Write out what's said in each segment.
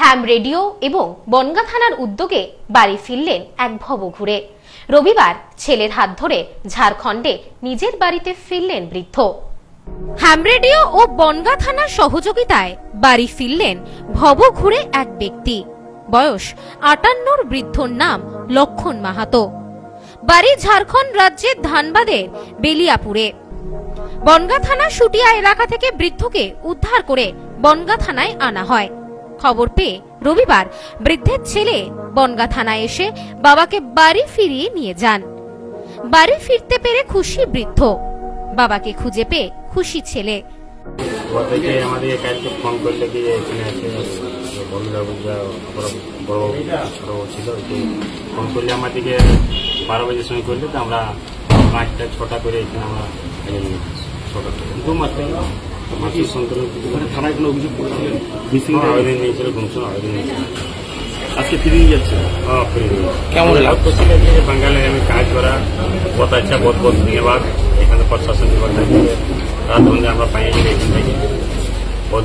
হ্যাম radio এবং বনগা থানার উদ্যোগে বাড়ি ফিরলেন এক ভব ঘুরে। রবিবার ছেলের হাত ধরে ঝাড়খণ্ডে নিজের বাড়িতে ফিরলেন বৃদ্ধ। হ্যাম রেডিও ও বনগা থানার সহযোগিতায় বাড়ি ফিরলেন ভব ঘুরে এক ব্যক্তি। বয়স আটান্নর বৃদ্ধর নাম লক্ষণ মাহাতো। বাড়ি ঝাড়খণ্ড রাজ্যের ধানবাদের বেলিয়াপুরে। বনগা থানা সুটিয়া এলাকা থেকে বৃদ্ধকে উদ্ধার করে বনগা থানায় আনা হয়। খবর পেয়ে রবিবার বৃদ্ধের ছেলে বনগা থানায় এসে বাবাকে বাড়ি ফিরিয়ে নিয়ে যান। বাড়ি ফিরতে পেরে খুশি বৃদ্ধ। বাবাকে খুঁজে পেয়ে খুশি ছেলে। থেকে আমাদেরকে কালকে ফোন করলে কি এখানে আছে বন্ধুরা বড় বড় ছিল ফোন করলে আমাদেরকে বারো বাজের সময় করলে তো আমরা পাঁচটা ছটা করে এখানে আমরা ছটা করে। দু মাস আজকে কেমন আমি কাজ করা বহুত ধন্যবাদ। এখানে আমরা বহুত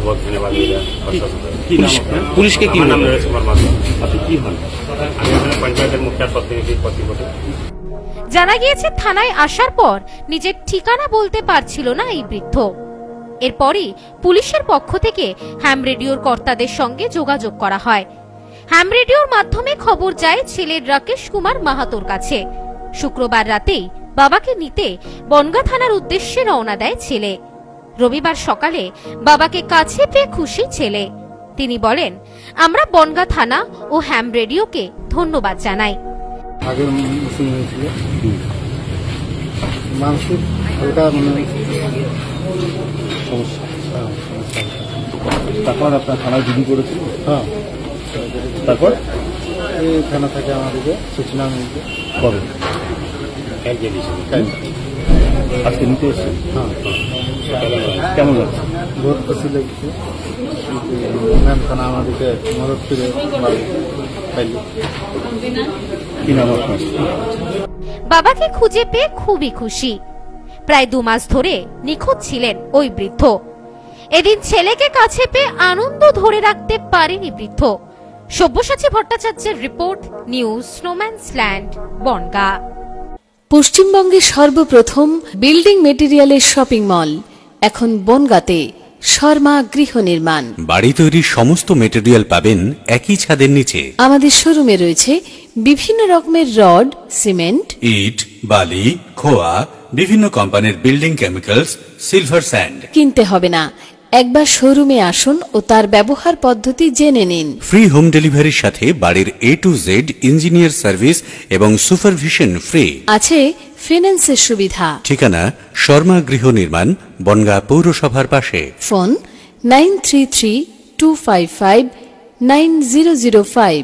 পুলিশকে কি নাম কি পঞ্চায়েতের জানা গিয়েছে থানায় আসার পর নিজের ঠিকানা বলতে পারছিল না এই বৃদ্ধ। এরপরই পুলিশের পক্ষ থেকে হ্যাম রেডিওর কর্তাদের সঙ্গে যোগাযোগ করা হয়। হ্যাম রেডিওর মাধ্যমে খবর যায় ছেলের রাকেশ কুমার মাহাতোর কাছে। শুক্রবার রাতেই বাবাকে নিতে বনগা থানার উদ্দেশ্যে রওনা দেয় ছেলে। রবিবার সকালে বাবাকে কাছে পেয়ে খুশি ছেলে। তিনি বলেন আমরা বনগা থানা ও হ্যাম রেডিওকে ধন্যবাদ জানাই। মানসিক হালকা মানে সমস্যা। হ্যাঁ, তারপর আপনার থানায় জিডি করেছিল? হ্যাঁ। তারপর? এই থানা থেকে আমাদেরকে সূচনা মিলছে কবে? আজকে নিতে এসেছেন হ্যাঁ। কেমন লাগছে? বহুত খুশি লাগছে। ম্যাম থানা আমাদেরকে মদত করে পাইলি কি নাম আপনার? বাবাকে খুঁজে পেয়ে খুবই খুশি। প্রায় দু মাস ধরে নিখোঁজ ছিলেন ওই বৃদ্ধ। এদিন ছেলেকে কাছে পেয়ে আনন্দ ধরে রাখতে পারেনি বৃদ্ধ। সব্যসাচী ভট্টাচার্যের report, news, snowman's land, Bongaon. পশ্চিমবঙ্গের সর্বপ্রথম বিল্ডিং মেটেরিয়ালের শপিং মল, এখন বনগাঁতে। শর্মা গৃহ নির্মাণ। বাড়ি তৈরির সমস্ত মেটেরিয়াল পাবেন একই ছাদের নিচে। আমাদের শোরুমে রয়েছে বিভিন্ন রকমের রড সিমেন্ট। ইট বালি খোয়া বিভিন্ন কোম্পানির বিল্ডিং কেমিক্যালস সিলভার স্যান্ড কিনতে হবে না। একবার শোরুমে আসুন ও তার ব্যবহার পদ্ধতি জেনে নিন। ফ্রি হোম ডেলিভারির সাথে বাড়ির A to Z engineer service এবং সুপারভিশন ফ্রি আছে ফিন্যান্সের সুবিধা। ঠিকানা শর্মা গৃহ নির্মাণ বনগা পৌরসভার পাশে। Phone nine three three two five five nine zero zero five.